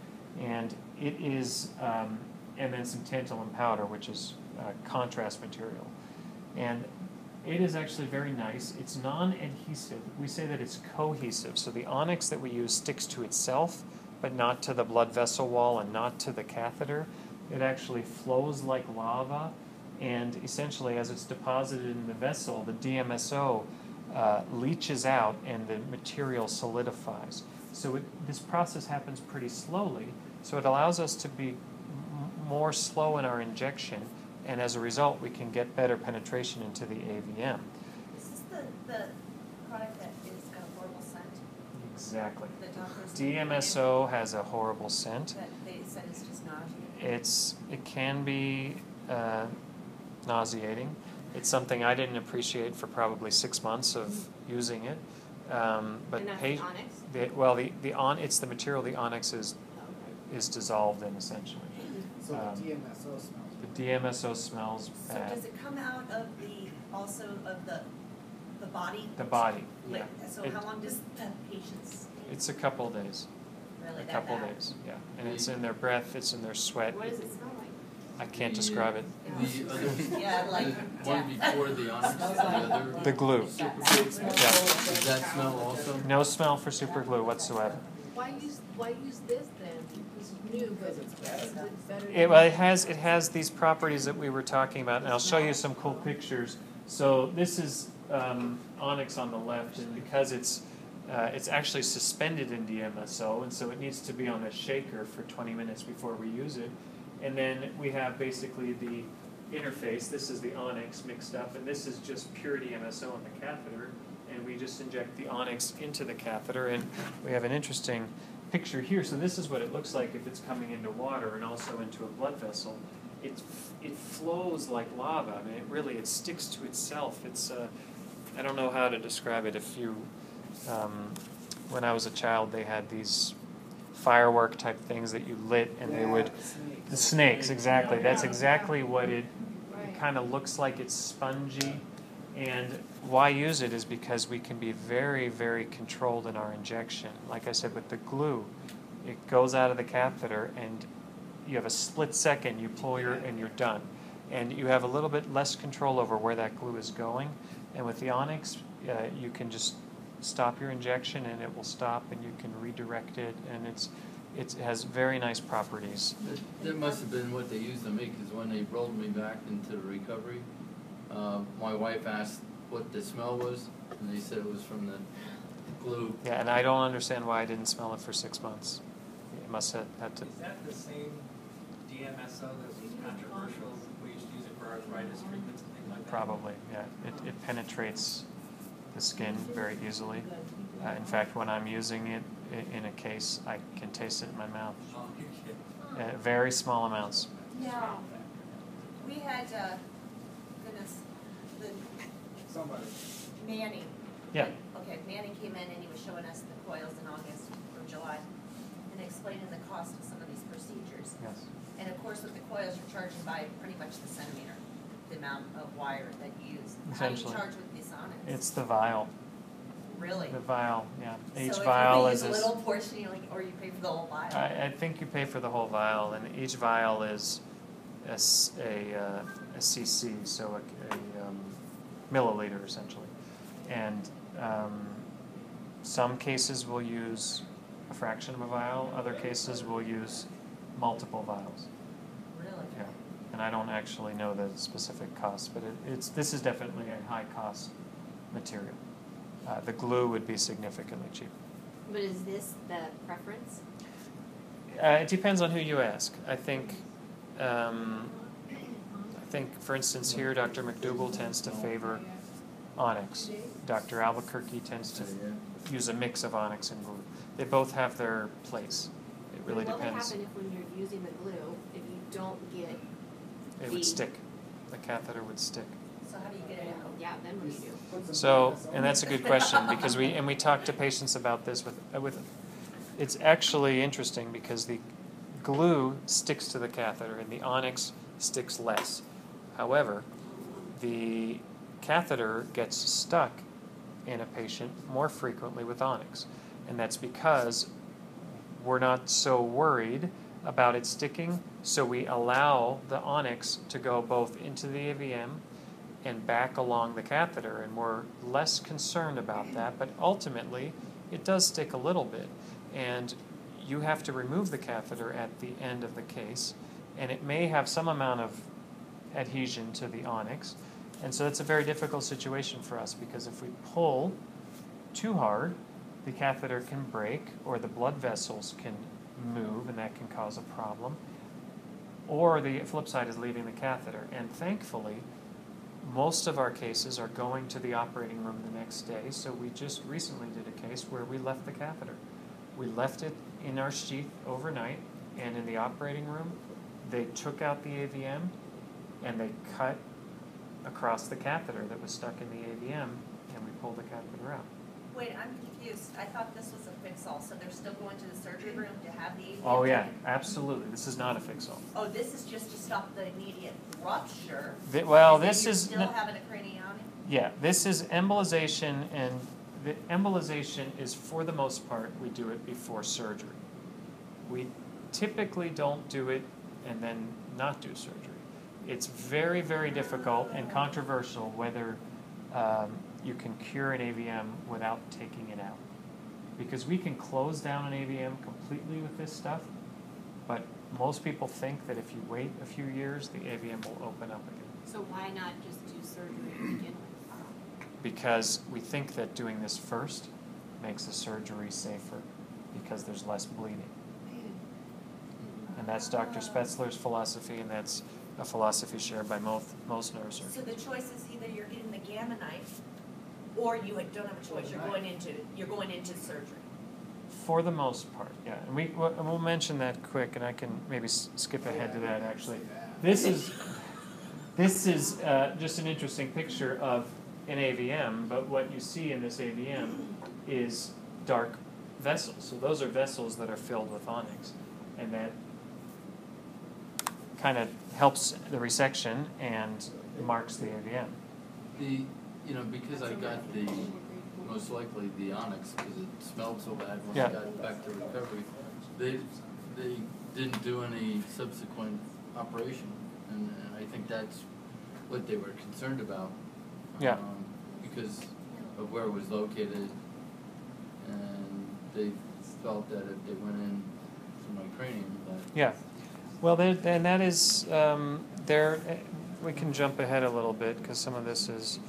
Speaker 1: and it is, um, and then some tantalum powder, which is uh, contrast material, and it is actually very nice. It's non-adhesive. We say that it's cohesive. So the onyx that we use sticks to itself, but not to the blood vessel wall and not to the catheter. It actually flows like lava, and essentially, as it's deposited in the vessel, the DMSO uh, leaches out and the material solidifies. So it, this process happens pretty slowly. So it allows us to be more slow in our injection, and as a result, we can get better penetration into the AVM.
Speaker 5: Is this the, the product that is got a horrible scent?
Speaker 1: Exactly.
Speaker 5: The doctors.
Speaker 1: DMSO has a horrible scent.
Speaker 5: That they said is just nauseating.
Speaker 1: It's it can be uh, nauseating. It's something I didn't appreciate for probably six months of using it. Um, but
Speaker 2: And that's
Speaker 1: pa-
Speaker 2: the onyx?
Speaker 1: the, well, the, the on it's the material the onyx is
Speaker 2: Oh, okay.
Speaker 1: is dissolved in essentially.
Speaker 6: So
Speaker 1: Um,
Speaker 6: the DMSO smells.
Speaker 1: The DMSO smells
Speaker 11: So
Speaker 1: bad.
Speaker 11: does it come out of the, also of the, the body?
Speaker 1: The body,
Speaker 11: Like,
Speaker 1: yeah.
Speaker 11: So
Speaker 1: It-
Speaker 11: how long does the patient's,
Speaker 1: It's a couple of days.
Speaker 11: really
Speaker 1: a
Speaker 11: that
Speaker 1: couple
Speaker 11: bad?
Speaker 1: days, yeah. And it's in their breath. It's in their sweat.
Speaker 2: What does it smell like?
Speaker 1: I can't describe it.
Speaker 7: The other, (laughs)
Speaker 11: Yeah, like
Speaker 7: the one before the (laughs) onyx, the other.
Speaker 1: The glue.
Speaker 7: Super glue,
Speaker 1: Yeah.
Speaker 7: does that smell also?
Speaker 1: No smell for super glue whatsoever.
Speaker 4: Why use, why use this then? This is new, but it's it better?
Speaker 1: It, well, it has it has these properties that we were talking about, and I'll show you some cool pictures. So this is um, onyx on the left, and because it's uh, it's actually suspended in DMSO, and so it needs to be on a shaker for 20 minutes before we use it. And then we have basically the interface. This is the onyx mixed up, and this is just pure DMSO on the catheter. And we just inject the onyx into the catheter, and we have an interesting picture here. So this is what it looks like if it's coming into water and also into a blood vessel. It it flows like lava. I mean, it really it sticks to itself. It's uh, I don't know how to describe it. If you um, when I was a child, they had these firework type things that you lit, and they would the snakes exactly. That's exactly what it. It kind of looks like it's spongy. And why use it is because we can be very, very controlled in our injection. Like I said, with the glue, it goes out of the catheter, and you have a split second. You pull your, and you're done. And you have a little bit less control over where that glue is going. And with the Onyx, uh, you can just stop your injection, and it will stop, and you can redirect it. And it's it has very nice properties.
Speaker 7: That- That must have been what they used on me, because when they rolled me back into recovery, uh, my wife asked what the smell was, and they said it was from the glue.
Speaker 1: Yeah, and I don't understand why I didn't smell it for six months. It must have had to.
Speaker 3: Is that the same DMSO that was controversial? We used to use it for arthritis treatments and things like that?
Speaker 1: Probably, yeah. It, it penetrates the skin very easily. Uh, in fact, when I'm using it in a case, I can taste it in my mouth. (laughs)
Speaker 3: Oh, you kidding.
Speaker 1: Uh, very small amounts.
Speaker 11: Now, we had, uh, goodness, the
Speaker 3: Somebody.
Speaker 11: Manning.
Speaker 1: Yeah.
Speaker 11: Okay, Manning came in and he was showing us the coils in August or July and explaining the cost of some of these procedures.
Speaker 1: Yes.
Speaker 11: And of course, with the coils, you're charging by pretty much the centimeter, the amount of wire that you use. How do you
Speaker 1: Essentially.
Speaker 11: charge with the Sonics?
Speaker 1: It's the vial.
Speaker 11: Really?
Speaker 1: The vial, yeah. Each
Speaker 11: So
Speaker 1: vial
Speaker 11: if
Speaker 1: is
Speaker 11: you
Speaker 1: a
Speaker 11: use
Speaker 1: s-
Speaker 11: a little portion, you like, or you pay for the whole vial?
Speaker 1: I, I think you pay for the whole vial, and each vial is a, s- a, uh, a cc, so a, a um, milliliter essentially. And um, some cases will use a fraction of a vial, other cases will use multiple vials.
Speaker 11: Really?
Speaker 1: Yeah. And I don't actually know the specific cost, but it, it's this is definitely a high cost material. Uh, the glue would be significantly cheaper.
Speaker 2: But is this the preference?
Speaker 1: Uh, it depends on who you ask. I think, um, think, for instance, here Dr. McDougall tends to favor onyx. Dr. Albuquerque tends to use a mix of onyx and glue. They both have their place. It really
Speaker 2: What would
Speaker 1: depends.
Speaker 2: happen if when you're using the glue, if you don't get,
Speaker 1: It would stick. The catheter would stick.
Speaker 11: So how do you get it out?
Speaker 2: yeah, then what do you do?
Speaker 1: So, and that's a good question because we and we talk to patients about this with uh, with. It's actually interesting because the glue sticks to the catheter and the onyx sticks less. However, the catheter gets stuck in a patient more frequently with onyx, and that's because we're not so worried about it sticking, so we allow the onyx to go both into the AVM and back along the catheter, and we're less concerned about that. But ultimately, it does stick a little bit, and you have to remove the catheter at the end of the case, and it may have some amount of adhesion to the onyx, and so it's a very difficult situation for us because if we pull too hard, the catheter can break or the blood vessels can move, and that can cause a problem. Or the flip side is leaving the catheter, and thankfully, most of our cases are going to the operating room the next day. So we just recently did a case where we left the catheter. We left it in our sheath overnight, and in the operating room, they took out the AVM and they cut across the catheter that was stuck in the AVM, and we pulled the catheter out.
Speaker 11: Wait, I'm confused. I thought this was a fix-all, so they're still going to the surgery room to have the AVM?
Speaker 1: Oh yeah,
Speaker 11: taken?
Speaker 1: absolutely. This is not a fix-all.
Speaker 11: Oh, this is just to stop the immediate rupture?
Speaker 1: Th- well, this is
Speaker 11: still having a craniotomy?
Speaker 1: Yeah, this is embolization, and the embolization is for the most part we do it before surgery. We typically don't do it and then not do surgery. It's very, very difficult and controversial whether um, you can cure an AVM without taking it out. Because we can close down an AVM completely with this stuff, but most people think that if you wait a few years, the AVM will open up again
Speaker 2: So why not just do surgery to begin with?
Speaker 1: because we think that doing this first makes the surgery safer because there's less bleeding. And that's Dr. Spetzler's philosophy, and that's a philosophy shared by most, most
Speaker 11: nurses.
Speaker 1: So
Speaker 11: the choice is either you're getting the gamma knife, or you don't have a choice, you're going into, you're going into surgery.
Speaker 1: For the most part, yeah. And we, we'll we'll mention that quick, and I can maybe s- skip ahead to that actually. This is, this is uh, just an interesting picture of an AVM, but what you see in this AVM is dark vessels. So those are vessels that are filled with onyx, and that kind of helps the resection and marks the AVM.
Speaker 7: The, you know, because I got the, most likely the onyx, because it smelled so bad when
Speaker 1: Yeah.
Speaker 7: I got back to recovery, they, they didn't do any subsequent operation, and, and I think that's what they were concerned about.
Speaker 1: Yeah.
Speaker 7: um, Because of where it was located, and they felt that if they went in through my cranium, but.
Speaker 1: Yeah. Well, then, then that is, um, there, eh, we can jump ahead a little bit, because some of this is,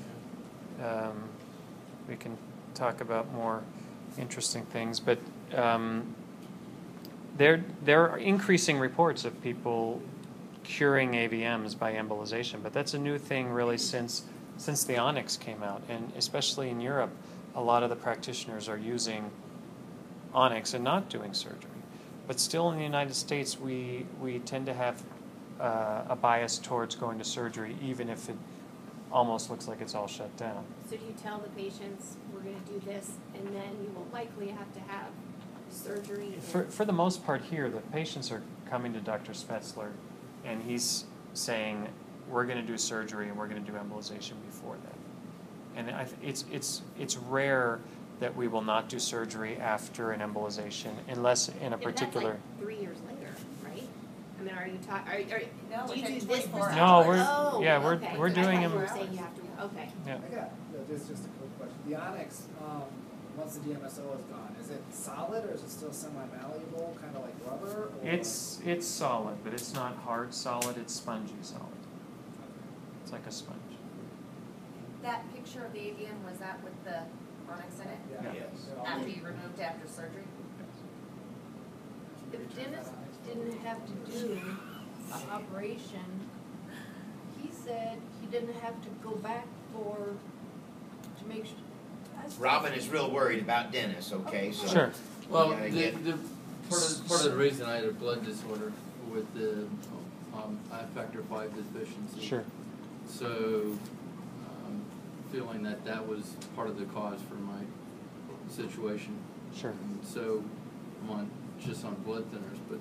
Speaker 1: um, we can talk about more interesting things, but, um, there, there are increasing reports of people curing AVMs by embolization, but that's a new thing really since, since the Onyx came out, and especially in Europe, a lot of the practitioners are using Onyx and not doing surgery. But still in the United States, we, we tend to have uh, a bias towards going to surgery, even if it almost looks like it's all shut down.
Speaker 2: So do you tell the patients, we're gonna do this, and then you will likely have to have surgery?
Speaker 1: For, for the most part here, the patients are coming to Dr. Spetzler, and he's saying, we're going to do surgery and we're going to do embolization before that. And I, th- it's, it's, it's rare that we will not do surgery after an embolization unless in a
Speaker 2: And that's
Speaker 1: particular.
Speaker 2: like three years later, right? I mean, are you ta- are, are,
Speaker 5: No,
Speaker 2: do you
Speaker 5: within
Speaker 2: do this
Speaker 5: 24
Speaker 2: procedure?
Speaker 1: No, we're-
Speaker 2: Oh,
Speaker 1: yeah, we're-
Speaker 2: okay.
Speaker 1: we're
Speaker 2: I thought
Speaker 1: doing
Speaker 2: you
Speaker 1: em-
Speaker 2: were saying you have to, okay.
Speaker 1: Yeah.
Speaker 12: I got, no, this is just a quick question. The Onyx, um, once the DMSO is gone, is it solid or is it still semi-malleable, kind of like rubber? Or?
Speaker 1: It's, it's solid, but it's not hard solid, it's spongy solid. It's like a sponge.
Speaker 11: That picture of the AVM, was that with the Onyx in it?
Speaker 12: Yeah.
Speaker 1: Yeah.
Speaker 8: Yes.
Speaker 11: After you removed after surgery?
Speaker 4: If Dennis didn't have to do an operation, he said he didn't have to go back for, to make sure. that's-
Speaker 8: Robin is real worried about Dennis, okay, so.
Speaker 1: Sure.
Speaker 7: Well,
Speaker 8: gotta
Speaker 7: the,
Speaker 8: get-
Speaker 7: the, part of, part of the reason I had a blood disorder with the, um, I factor five deficiency.
Speaker 1: Sure.
Speaker 7: So, um, feeling that that was part of the cause for my situation.
Speaker 1: Sure.
Speaker 7: And so, I'm on, just on blood thinners, but,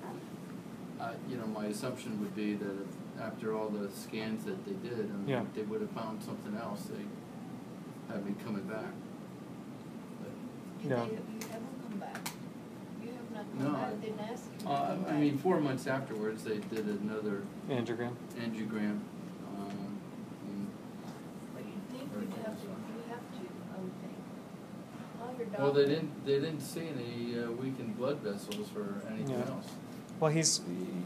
Speaker 7: uh, you know, my assumption would be that if, after all the scans that they did, I
Speaker 1: Yeah.
Speaker 7: they would have found something else, they had me coming back. But,
Speaker 4: You
Speaker 1: No.
Speaker 4: think you haven't come back? You have not
Speaker 7: No, I-
Speaker 4: didn't ask you to
Speaker 7: Uh. I mean, four months afterwards, they did another
Speaker 1: Angiogram?
Speaker 7: angiogram, um, and
Speaker 4: But you think you'd have to, you have to, I would think. All your
Speaker 7: Well, they didn't, they didn't see any uh, weakened blood vessels or anything
Speaker 1: Yeah.
Speaker 7: else.
Speaker 1: Well, he's,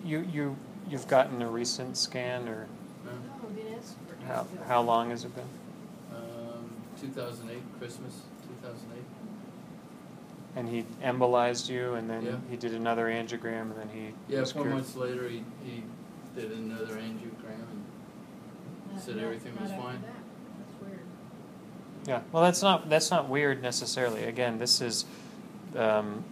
Speaker 1: you, you, you've gotten a recent scan, or
Speaker 7: No.
Speaker 4: No, didn't ask for.
Speaker 1: how, how long has it been?
Speaker 7: Um, two thousand eight, Christmas, two thousand eight.
Speaker 1: And he embolized you, and
Speaker 7: Yeah.
Speaker 1: then he did another angiogram, and then he
Speaker 7: Yeah,
Speaker 1: was
Speaker 7: four
Speaker 1: cured.
Speaker 7: months later, he, he did another angiogram and
Speaker 4: Not-
Speaker 7: said
Speaker 4: not-
Speaker 7: everything was
Speaker 4: not after
Speaker 7: fine.
Speaker 4: that.
Speaker 1: Yeah, well, that's not, that's not weird necessarily. Again, this is, um,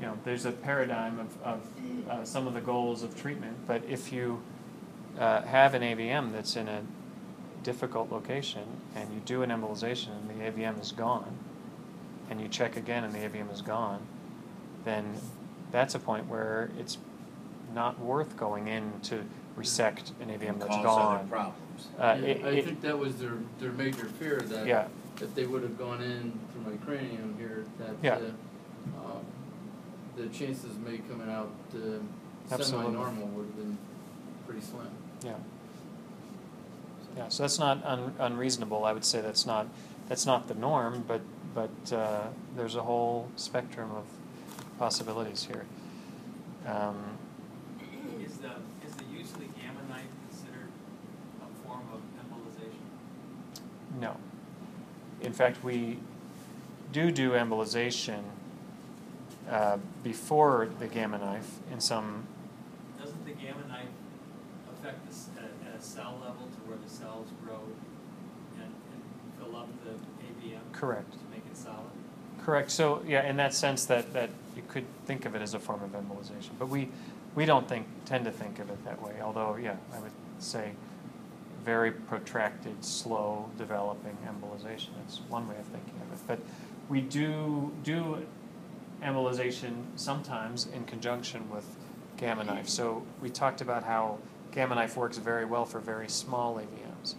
Speaker 1: you know, there's a paradigm of, of uh, some of the goals of treatment, but if you uh, have an AVM that's in a difficult location and you do an embolization and the AVM is gone, and you check again and the AVM is gone, then that's a point where it's not worth going in to resect an AVM that's gone.
Speaker 8: Other.
Speaker 1: Uh,
Speaker 7: Yeah,
Speaker 1: it-
Speaker 7: I
Speaker 1: it-
Speaker 7: think that was their, their major fear, that
Speaker 1: Yeah.
Speaker 7: if they would have gone in through my cranium here, that,
Speaker 1: Yeah.
Speaker 7: uh, uh, the chances of me coming out, uh,
Speaker 1: Absolutely.
Speaker 7: semi-normal would have been pretty slim.
Speaker 1: Yeah. Yeah, so that's not un- unreasonable. I would say that's not that's not the norm, but but uh, there's a whole spectrum of possibilities here. Um,
Speaker 3: Is the, is the use of the gamma knife considered a form of embolization?
Speaker 1: No. In fact, we do do embolization uh, before the gamma knife in some.
Speaker 3: Doesn't the gamma knife affect this at, at a cell level to where the cells grow and, and fill up the AVM?
Speaker 1: Correct.
Speaker 3: To make it solid?
Speaker 1: Correct. So yeah, in that sense, that that you could think of it as a form of embolization, but we we don't think tend to think of it that way. Although yeah, I would say very protracted, slow developing embolization. That's one way of thinking of it. But we do do embolization sometimes in conjunction with gamma knife. So we talked about how gamma knife works very well for very small AVMs.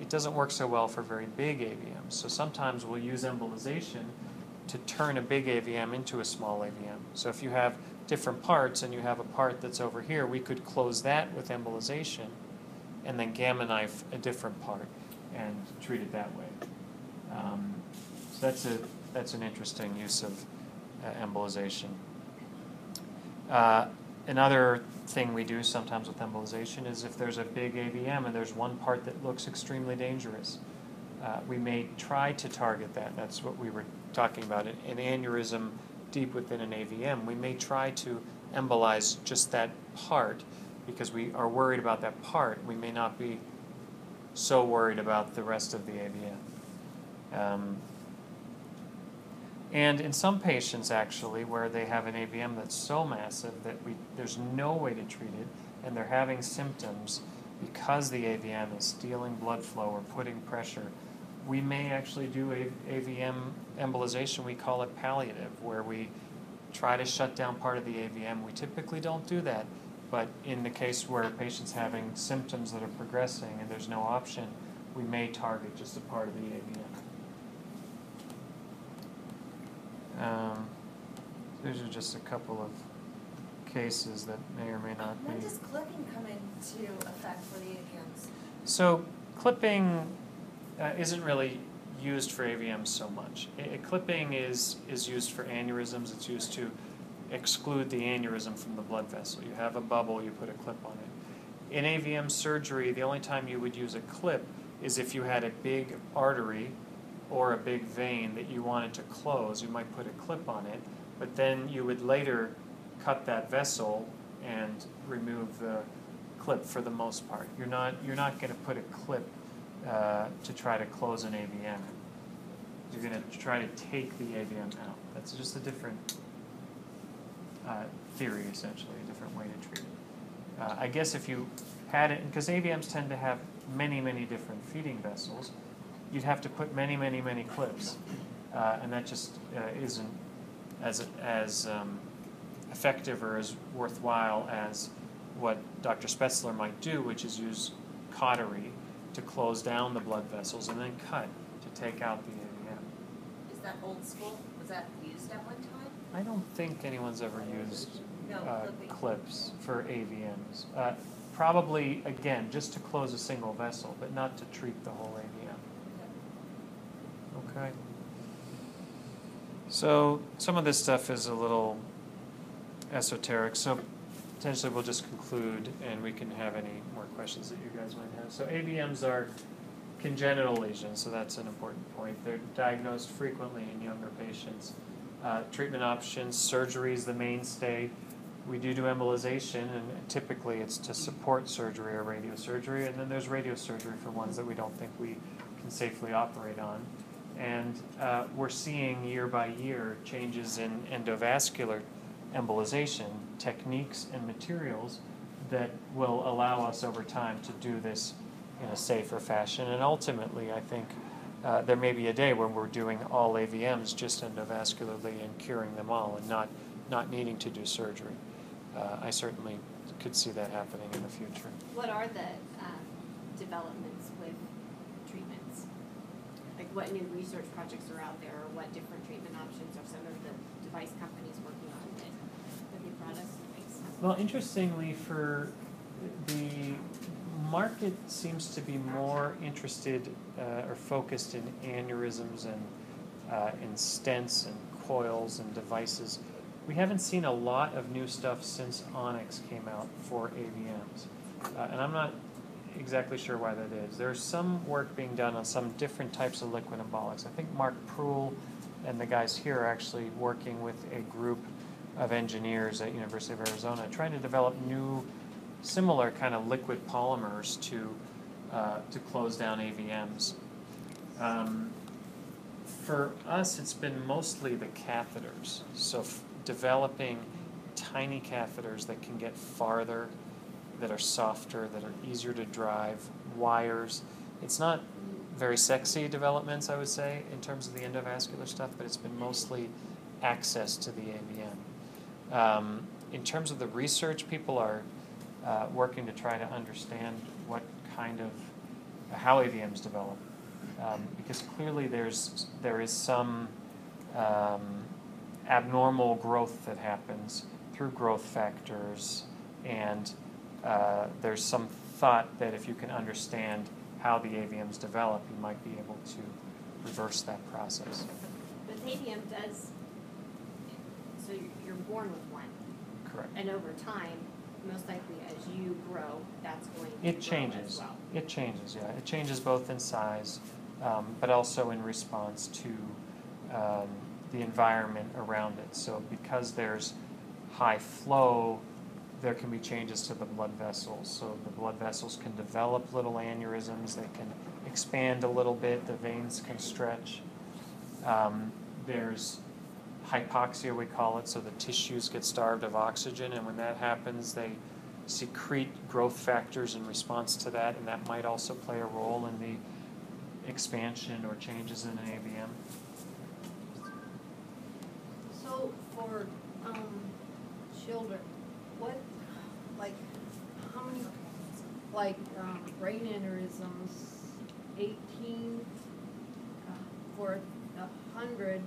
Speaker 1: It doesn't work so well for very big AVMs. So sometimes we'll use embolization to turn a big AVM into a small AVM. So if you have different parts and you have a part that's over here, we could close that with embolization and then gamma knife a different part and treat it that way. Um, so that's a that's an interesting use of uh, embolization. Uh, another thing we do sometimes with embolization is if there's a big AVM and there's one part that looks extremely dangerous, uh, we may try to target that. That's what we were talking about. An an aneurysm deep within an AVM, we may try to embolize just that part because we are worried about that part. We may not be so worried about the rest of the AVM. Um, and in some patients, actually, where they have an AVM that's so massive that we, there's no way to treat it, and they're having symptoms because the AVM is stealing blood flow or putting pressure, we may actually do a AVM embolization. We call it palliative, where we try to shut down part of the AVM. We typically don't do that, but in the case where a patient's having symptoms that are progressing and there's no option, we may target just a part of the AVM. Um, those are just a couple of cases that may or may not
Speaker 11: When
Speaker 1: be.
Speaker 11: does clipping come into effect for the AVMs?
Speaker 1: So clipping uh, isn't really used for AVMs so much. I- clipping is is used for aneurysms. It's used to exclude the aneurysm from the blood vessel. You have a bubble, you put a clip on it. In AVM surgery, the only time you would use a clip is if you had a big artery or a big vein that you wanted to close. You might put a clip on it, but then you would later cut that vessel and remove the clip for the most part. You're not you're not going to put a clip uh, to try to close an AVM. You're going to try to take the AVM out. That's just a different uh, theory, essentially, a different way to treat it. Uh, I guess if you had it, because AVMs tend to have many, many different feeding vessels, you'd have to put many, many, many clips, uh, and that just uh, isn't as as um, effective or as worthwhile as what Dr. Spetzler might do, which is use cautery to close down the blood vessels and then cut to take out the AVM.
Speaker 11: Is that old school? Was that used at one time?
Speaker 1: I don't think anyone's ever used uh, clips for AVMs. Uh, probably, again, just to close a single vessel, but not to treat the whole AVM. Okay. So some of this stuff is a little esoteric. So potentially we'll just conclude and we can have any more questions that you guys might have. So AVMs are congenital lesions, so that's an important point. They're diagnosed frequently in younger patients. Uh, treatment options, surgery is the mainstay. We do do embolization, and typically it's to support surgery or radiosurgery, and then there's radiosurgery for ones that we don't think we can safely operate on. And uh, we're seeing year by year changes in endovascular embolization techniques and materials that will allow us over time to do this in a safer fashion. And ultimately, I think uh, there may be a day when we're doing all AVMs just endovascularly and curing them all and not, not needing to do surgery. Uh, I certainly could see that happening in the future.
Speaker 2: What are the um, developments with treatments? Like what new research projects are out there, or what different treatment options are some of the device companies working on that have you brought.
Speaker 1: Well, interestingly, for the market seems to be more interested uh, or focused in aneurysms and uh, in stents and coils and devices. We haven't seen a lot of new stuff since Onyx came out for AVMs, uh, and I'm not exactly sure why that is. There's some work being done on some different types of liquid embolics. I think Mark Preul and the guys here are actually working with a group of engineers at University of Arizona trying to develop new similar kind of liquid polymers to uh, to close down AVMs. Um, for us, it's been mostly the catheters. So developing tiny catheters that can get farther, that are softer, that are easier to drive, wires. It's not very sexy developments, I would say, in terms of the endovascular stuff, but it's been mostly access to the AVM. Um, in terms of the research, people are uh, working to try to understand what kind of how AVMs develop, um, because clearly there's there is some um, abnormal growth that happens through growth factors, and uh, there's some thought that if you can understand how the AVMs develop, you might be able to reverse that process.
Speaker 2: But AVM does, so you're- you're born with one.
Speaker 1: Correct.
Speaker 2: And over time, most likely as you grow, that's going to grow
Speaker 1: It
Speaker 2: as
Speaker 1: changes.
Speaker 2: well.
Speaker 1: It changes, yeah. It changes both in size, um, but also in response to um, the environment around it. So because there's high flow, there can be changes to the blood vessels. So the blood vessels can develop little aneurysms. They can expand a little bit. The veins can stretch. Um, there's hypoxia, we call it, so the tissues get starved of oxygen, and when that happens, they secrete growth factors in response to that, and that might also play a role in the expansion or changes in an AVM.
Speaker 4: So for um, children, what, like, how many, like, um, brain aneurysms, 18 uh, for 100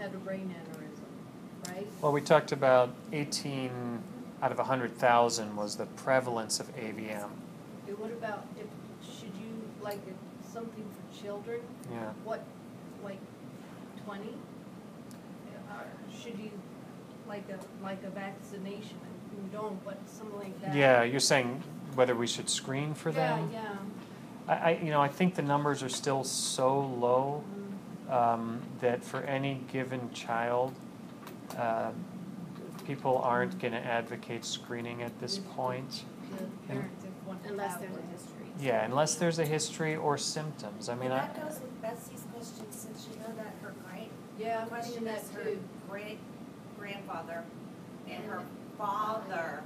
Speaker 4: had a brain aneurysm, right?
Speaker 1: Well, we talked about 18 out of 100,000 was the prevalence of AVM.
Speaker 4: Okay, what about if should you like if something for children?
Speaker 1: Yeah.
Speaker 4: What like 20? Uh, should you like a like a vaccination? You don't, but something like that.
Speaker 1: Yeah, you're saying whether we should screen for yeah, them.
Speaker 4: Yeah, yeah.
Speaker 1: I, I you know I think the numbers are still so low.
Speaker 4: Mm -hmm
Speaker 1: um, that for any given child, uh, people aren't going to advocate screening at this point.
Speaker 4: The parents if want to
Speaker 2: Unless there's a history.
Speaker 1: Yeah, unless there's a history or symptoms. I mean,
Speaker 11: Well,
Speaker 1: I,
Speaker 11: that goes with Betsy's question, since you know that her great,
Speaker 4: Yeah, I'm
Speaker 11: question
Speaker 4: thinking
Speaker 11: is
Speaker 4: that
Speaker 11: her
Speaker 4: too.
Speaker 11: great grandfather and her father.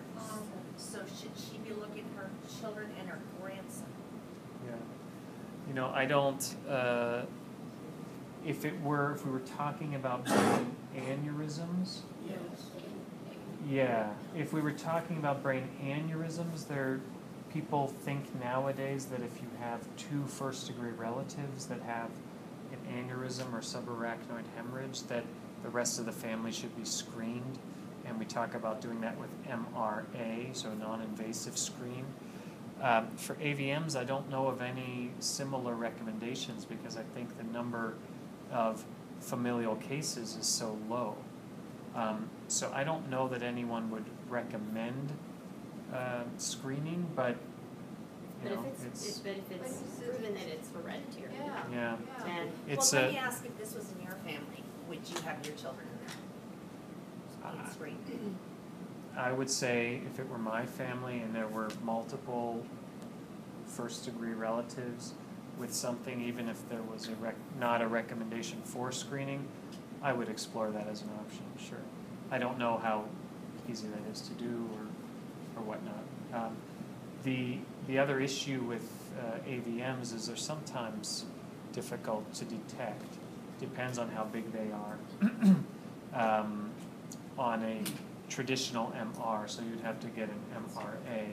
Speaker 11: So should she be looking at her children and her grandson?
Speaker 1: Yeah. You know, I don't, uh, if it were, if we were talking about brain aneurysms, Yes. yeah, if we were talking about brain aneurysms, there, people think nowadays that if you have two first degree relatives that have an aneurysm or subarachnoid hemorrhage, that the rest of the family should be screened. And we talk about doing that with MRA, so a non-invasive screen. Um, for AVMs, I don't know of any similar recommendations because I think the number of familial cases is so low. Um, so I don't know that anyone would recommend uh, screening, but you
Speaker 2: But if
Speaker 1: know,
Speaker 2: it's,
Speaker 1: it's,
Speaker 2: if, but if it's
Speaker 4: But
Speaker 2: proven that it's hereditary,
Speaker 4: Yeah.
Speaker 1: yeah.
Speaker 4: Yeah.
Speaker 2: then
Speaker 1: It's
Speaker 11: Well,
Speaker 1: a-
Speaker 11: let me ask if this was in your family, would you have your children in there? On
Speaker 1: Uh,
Speaker 11: screen?
Speaker 1: I would say if it were my family and there were multiple first degree relatives with something, even if there was a rec- not a recommendation for screening, I would explore that as an option, sure. I don't know how easy that is to do or, or whatnot. Um, the, the other issue with uh, AVMs is they're sometimes difficult to detect, depends on how big they are. (coughs) um, on a traditional MR, so you'd have to get an MRA.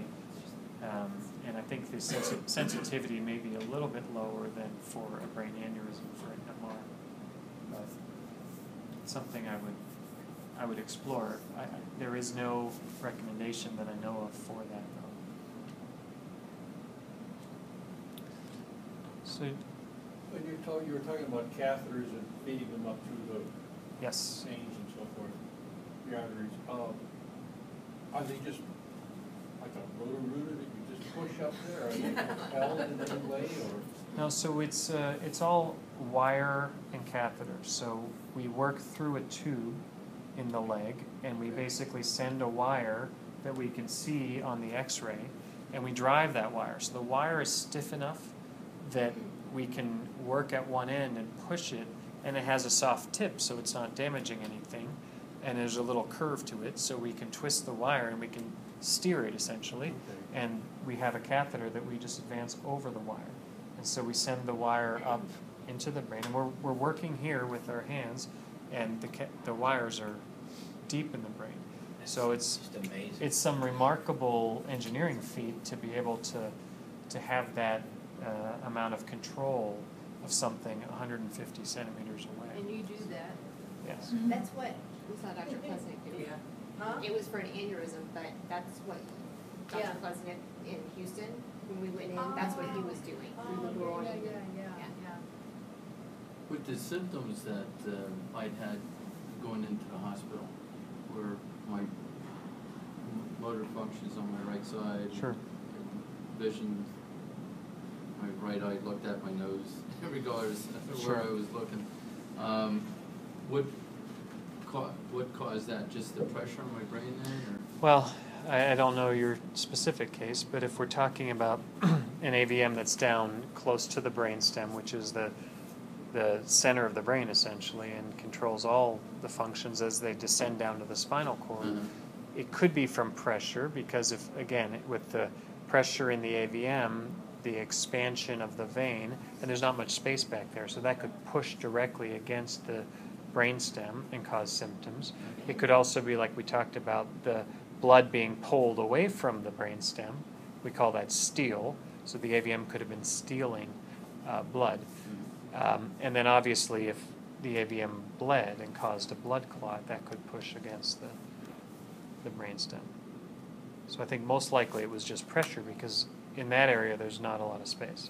Speaker 1: Um, and I think the sensi- sensitivity may be a little bit lower than for a brain aneurysm for an MR. But something I would, I would explore. I, I, there is no recommendation that I know of for that though. So,
Speaker 9: When you're talking, you were talking about catheters and feeding them up through the
Speaker 1: yes,
Speaker 9: veins and so forth, the arteries, um, are they just like a Roto-Rooter that you push up there? Are they propelled in any way or?
Speaker 1: No, so it's uh, it's all wire and catheters. So we work through a tube in the leg, and we basically send a wire that we can see on the X-ray, and we drive that wire. So the wire is stiff enough that we can work at one end and push it, and it has a soft tip, so it's not damaging anything. And there's a little curve to it, so we can twist the wire and we can steer it essentially. And we have a catheter that we just advance over the wire. And so we send the wire up into the brain, and we're, we're working here with our hands, and the, ca- the wires are deep in the brain. So it's,
Speaker 8: amazing.
Speaker 1: it's some remarkable engineering feat to be able to, to have that uh, amount of control of something 150 centimeters away.
Speaker 4: And you do that,
Speaker 1: Yes.
Speaker 2: that's what we saw Dr. Plesnick do.
Speaker 4: Huh?
Speaker 2: It was for an aneurysm, but that's what Dr.
Speaker 4: Yeah.
Speaker 2: Plesnick in Houston, when we went in, that's what he was doing. We were
Speaker 4: Oh,
Speaker 2: going
Speaker 4: yeah,
Speaker 2: in.
Speaker 4: yeah, yeah,
Speaker 2: Yeah.
Speaker 4: yeah.
Speaker 7: With the symptoms that uh, I'd had going into the hospital, where my m- motor functions on my right side.
Speaker 1: Sure.
Speaker 7: Vision, my right eye looked at my nose (laughs) regardless of
Speaker 1: Sure.
Speaker 7: where I was looking. Um, what ca- what caused that? Just the pressure on my brain then, or?
Speaker 1: Well, I, I don't know your specific case, but if we're talking about (clears throat) an AVM that's down close to the brainstem, which is the the center of the brain essentially, and controls all the functions as they descend down to the spinal cord,
Speaker 7: Mhm.
Speaker 1: it could be from pressure because if again with the pressure in the AVM, the expansion of the vein, and there's not much space back there, so that could push directly against the brainstem and cause symptoms. It could also be like we talked about the blood being pulled away from the brainstem. We call that steal. So the AVM could have been stealing uh, blood. Um, and then obviously, if the AVM bled and caused a blood clot, that could push against the, the brainstem. So I think most likely it was just pressure because in that area there's not a lot of space.